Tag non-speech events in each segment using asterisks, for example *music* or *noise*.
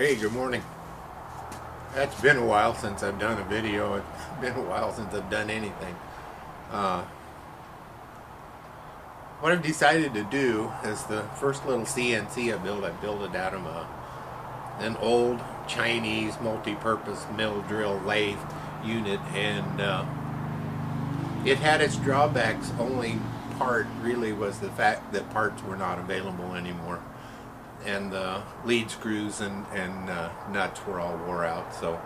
Hey, good morning. That's been a while since I've done a video. It's *laughs* been a while since I've done anything. Uh, what I've decided to do is the first little CNC I built, I built it out of a, an old Chinese multi-purpose mill drill lathe unit and uh, it had its drawbacks. Only part really was the fact that parts were not available anymore and the lead screws and, and uh, nuts were all wore out. So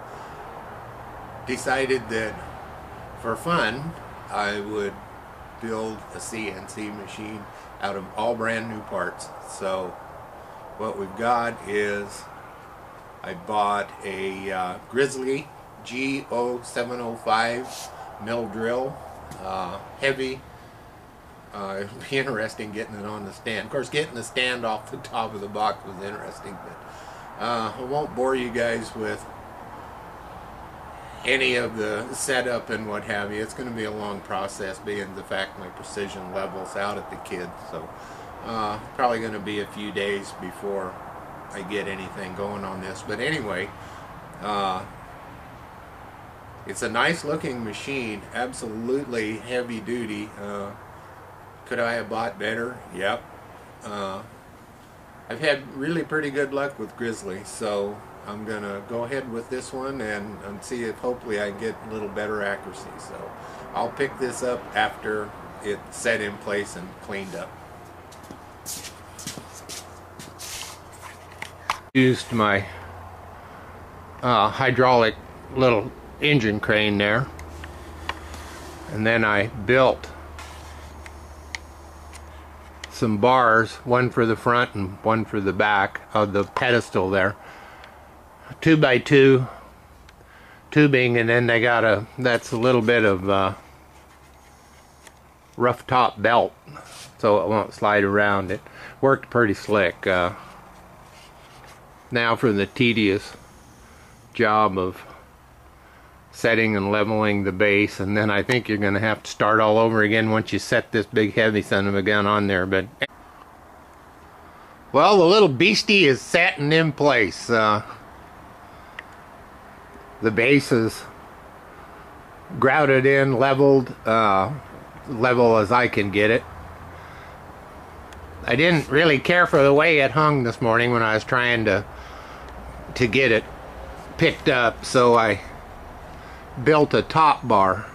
decided that for fun, I would build a CNC machine out of all brand new parts. So what we've got is I bought a uh, Grizzly G0705 mill drill, uh, heavy uh, it'll *laughs* be interesting getting it on the stand. Of course, getting the stand off the top of the box was interesting, but uh, I won't bore you guys with any of the setup and what have you. It's going to be a long process, being the fact my precision level's out at the kid. So uh, probably going to be a few days before I get anything going on this. But anyway, uh, it's a nice looking machine, absolutely heavy duty. Could I have bought better? Yep. Uh, I've had really pretty good luck with Grizzly, so I'm going to go ahead with this one and, and see if hopefully I get a little better accuracy. So I'll pick this up after it's set in place and cleaned up. Used my uh, hydraulic little engine crane there and then I built some bars, one for the front and one for the back of the pedestal there. Two by two tubing and then they got a, that's a little bit of uh, rough top belt so it won't slide around. It worked pretty slick. Uh, now for the tedious job of setting and leveling the base and then I think you're going to have to start all over again once you set this big heavy son of a gun on there but well the little beastie is setting in place uh, the base is grouted in leveled uh, level as I can get it. I didn't really care for the way it hung this morning when I was trying to to get it picked up so I built a top bar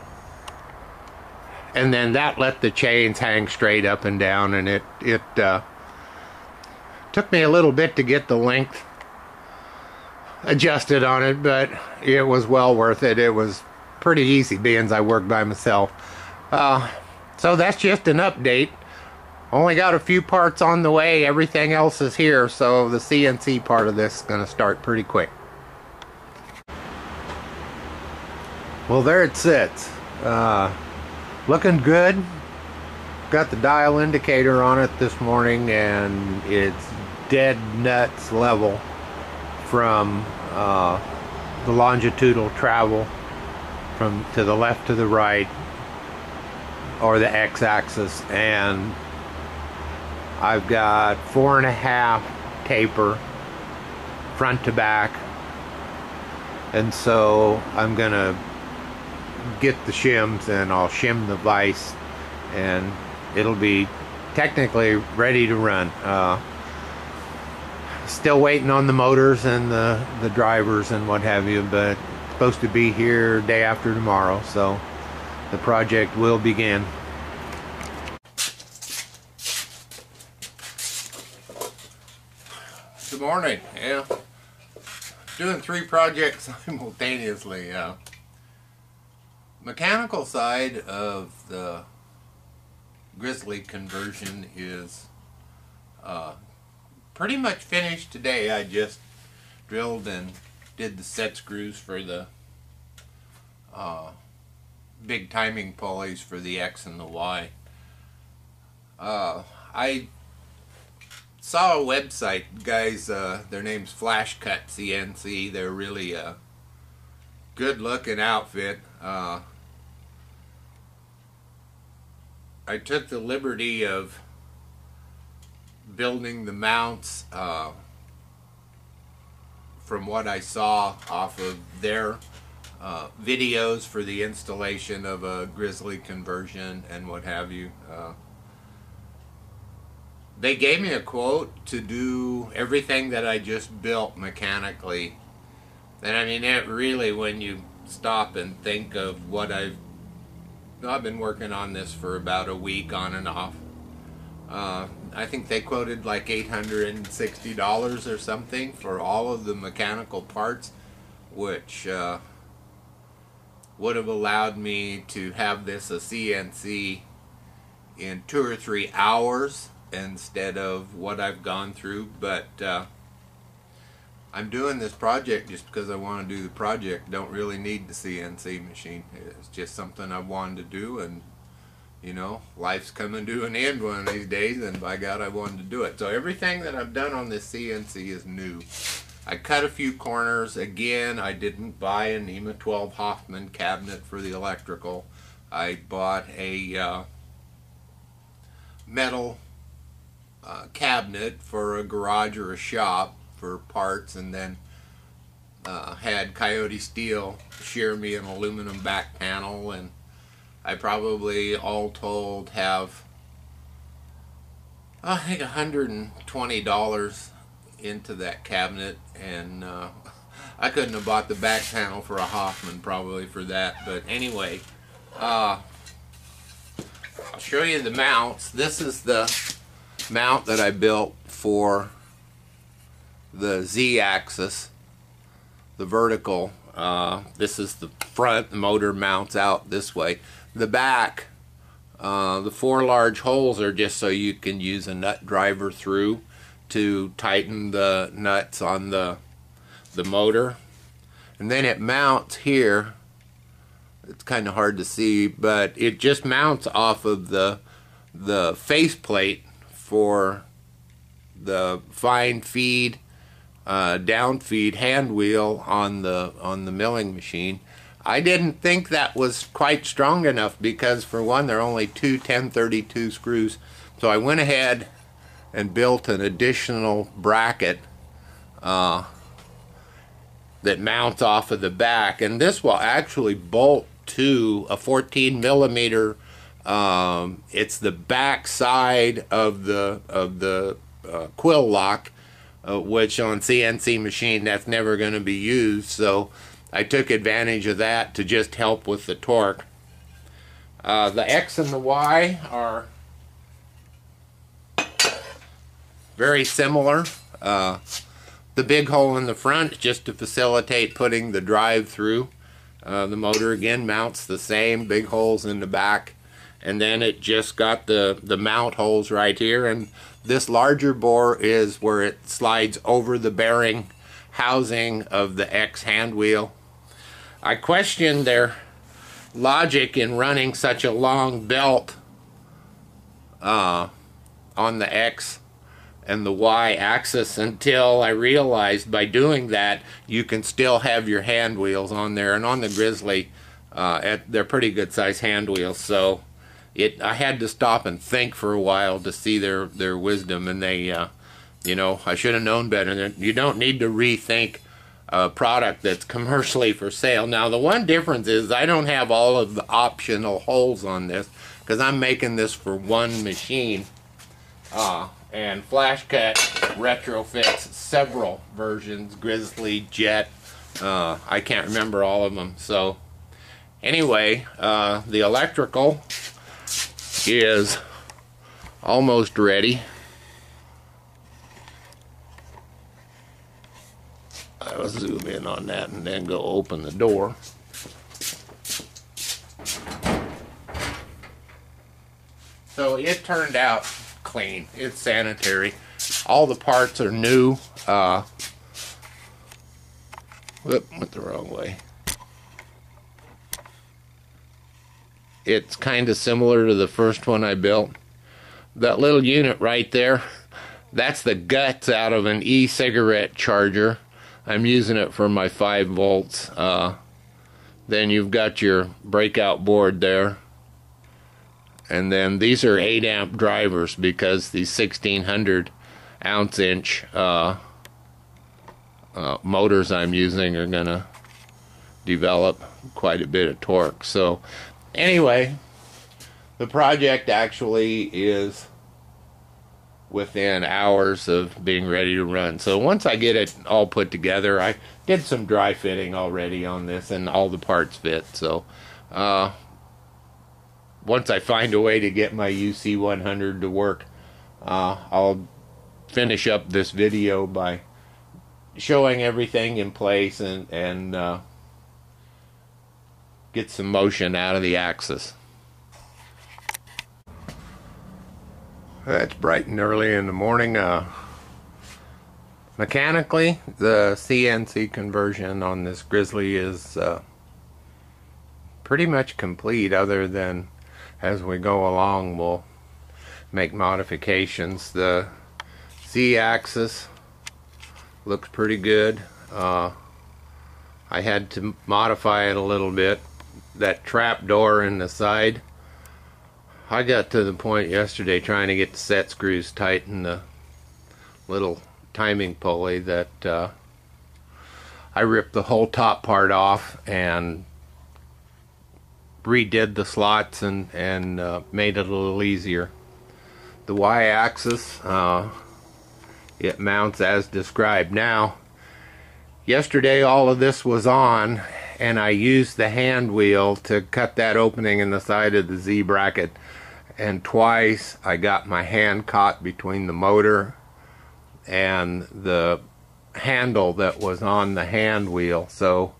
and then that let the chains hang straight up and down and it it uh, took me a little bit to get the length adjusted on it but it was well worth it. It was pretty easy being I work by myself. Uh, so that's just an update. Only got a few parts on the way. Everything else is here so the CNC part of this is going to start pretty quick Well, there it sits. Uh, looking good. Got the dial indicator on it this morning, and it's dead nuts level from uh, the longitudinal travel from to the left to the right or the x-axis and I've got four and a half taper front to back and so I'm gonna get the shims and I'll shim the vise and it'll be technically ready to run. Uh, still waiting on the motors and the, the drivers and what have you, but supposed to be here day after tomorrow, so the project will begin. Good morning. Yeah, doing three projects *laughs* simultaneously. Uh, mechanical side of the Grizzly conversion is uh, pretty much finished today. I just drilled and did the set screws for the uh, big timing pulleys for the X and the Y. Uh, I saw a website, guys, uh, their name's Flashcut CNC. They're really a good looking outfit. Uh, I took the liberty of building the mounts uh, from what I saw off of their uh, videos for the installation of a Grizzly conversion and what have you. Uh, they gave me a quote to do everything that I just built mechanically. And I mean, it really, when you stop and think of what I've, I've been working on this for about a week on and off. Uh, I think they quoted like $860 or something for all of the mechanical parts, which uh, would have allowed me to have this a CNC in two or three hours instead of what I've gone through. But uh, I'm doing this project just because I want to do the project. Don't really need the CNC machine. It's just something I wanted to do and you know, life's coming to an end one of these days, and by God, I wanted to do it. So everything that I've done on this CNC is new. I cut a few corners. Again, I didn't buy a NEMA 12 Hoffman cabinet for the electrical. I bought a uh, metal uh, cabinet for a garage or a shop for parts, and then uh, had Coyote Steel shear me an aluminum back panel and I probably all told have I think $120 into that cabinet and uh, *laughs* I couldn't have bought the back panel for a Hoffman probably for that but anyway uh, I'll show you the mounts. This is the mount that I built for the z-axis the vertical uh, this is the front the motor mounts out this way the back, uh, the four large holes are just so you can use a nut driver through to tighten the nuts on the, the motor. And then it mounts here. It's kind of hard to see, but it just mounts off of the, the faceplate for the fine feed uh, down feed hand wheel on the on the milling machine. I didn't think that was quite strong enough because for one there are only two 1032 screws. So I went ahead and built an additional bracket uh, that mounts off of the back. And this will actually bolt to a 14 millimeter um, it's the back side of the of the uh, quill lock uh, which on CNC machine that's never going to be used so I took advantage of that to just help with the torque. Uh, the X and the Y are very similar. Uh, the big hole in the front just to facilitate putting the drive through. Uh, the motor again mounts the same, big holes in the back. And then it just got the, the mount holes right here. And this larger bore is where it slides over the bearing housing of the X hand wheel I question their logic in running such a long belt uh, on the X and the Y axis until I realized by doing that you can still have your hand wheels on there and on the Grizzly uh, at, they're pretty good size hand wheels so it I had to stop and think for a while to see their their wisdom and they uh, you know I should have known better you don't need to rethink a product that's commercially for sale. Now the one difference is I don't have all of the optional holes on this because I'm making this for one machine. Uh, and Flashcut retrofits several versions, Grizzly, Jet, uh, I can't remember all of them. So anyway, uh, the electrical is almost ready. I'll zoom in on that and then go open the door. So it turned out clean. It's sanitary. All the parts are new. Uh, whoop, went the wrong way. It's kind of similar to the first one I built. That little unit right there, that's the guts out of an e-cigarette charger. I'm using it for my 5 volts. Uh, then you've got your breakout board there. And then these are 8 amp drivers because these 1600 ounce inch uh, uh, motors I'm using are going to develop quite a bit of torque. So, anyway, the project actually is within hours of being ready to run. So once I get it all put together, I did some dry fitting already on this and all the parts fit. So uh, once I find a way to get my UC100 to work, uh, I'll finish up this video by showing everything in place and, and uh, get some motion out of the axis. It's bright and early in the morning. Uh, mechanically, the CNC conversion on this Grizzly is uh, pretty much complete other than as we go along we'll make modifications. The Z-axis looks pretty good. Uh, I had to modify it a little bit. That trap door in the side I got to the point yesterday trying to get the set screws tight in the little timing pulley that uh, I ripped the whole top part off and redid the slots and, and uh, made it a little easier. The y-axis, uh, it mounts as described. Now, yesterday all of this was on and I used the hand wheel to cut that opening in the side of the Z bracket. And twice I got my hand caught between the motor and the handle that was on the hand wheel. So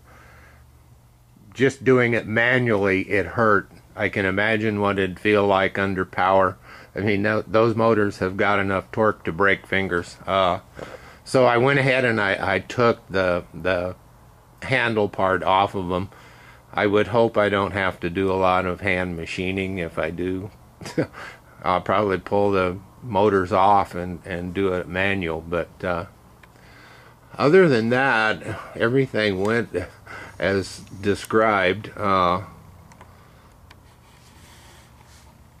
just doing it manually it hurt. I can imagine what it'd feel like under power. I mean those motors have got enough torque to break fingers. Uh, so I went ahead and I, I took the the handle part off of them I would hope I don't have to do a lot of hand machining if I do *laughs* I'll probably pull the motors off and, and do it manual. But uh, other than that, everything went as described. Uh,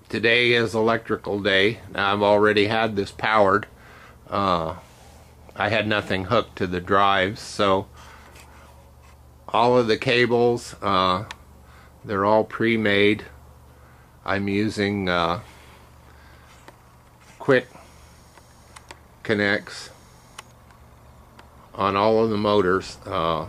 today is electrical day. I've already had this powered. Uh, I had nothing hooked to the drives, so all of the cables, uh, they're all pre-made. I'm using uh, quick connects on all of the motors uh,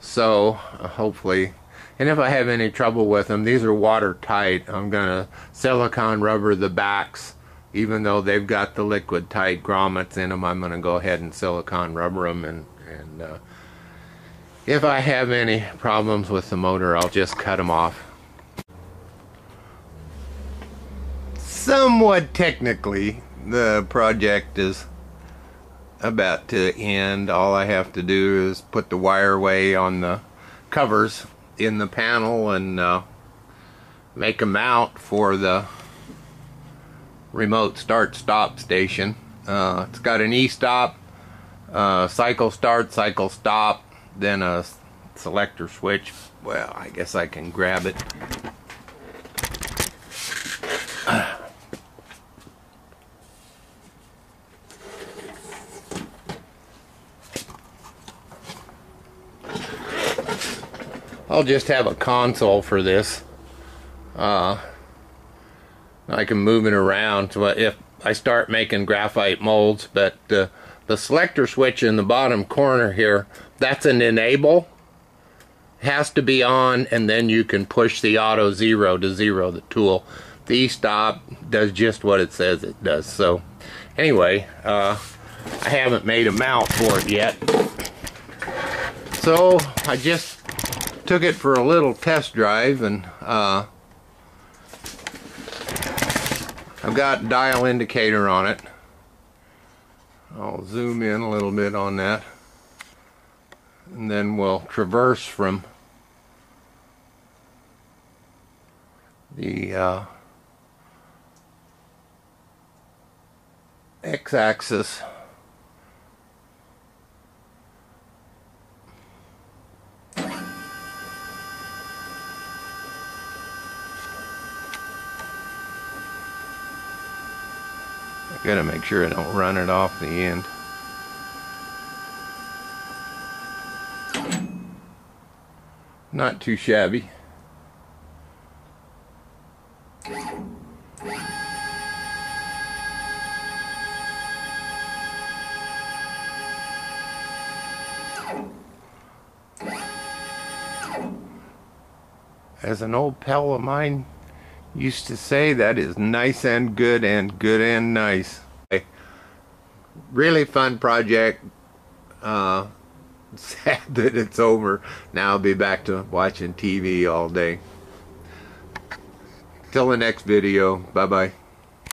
so uh, hopefully and if I have any trouble with them these are watertight I'm gonna silicone rubber the backs even though they've got the liquid tight grommets in them I'm gonna go ahead and silicone rubber them and, and uh, if I have any problems with the motor I'll just cut them off somewhat technically, the project is about to end. All I have to do is put the wire way on the covers in the panel and uh, make a mount for the remote start stop station. Uh, it's got an e-stop, uh, cycle start, cycle stop, then a selector switch. Well, I guess I can grab it. I'll just have a console for this. Uh, I can move it around so if I start making graphite molds, but uh, the selector switch in the bottom corner here, that's an enable. Has to be on and then you can push the auto zero to zero the tool. The e-stop does just what it says it does. So anyway, uh, I haven't made a mount for it yet. So I just took it for a little test drive and uh, I've got dial indicator on it. I'll zoom in a little bit on that. And then we'll traverse from the uh, x-axis gotta make sure I don't run it off the end. Not too shabby. As an old pal of mine used to say that is nice and good and good and nice. Really fun project. Uh, *laughs* sad that it's over. Now I'll be back to watching TV all day. Till the next video. Bye bye.